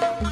you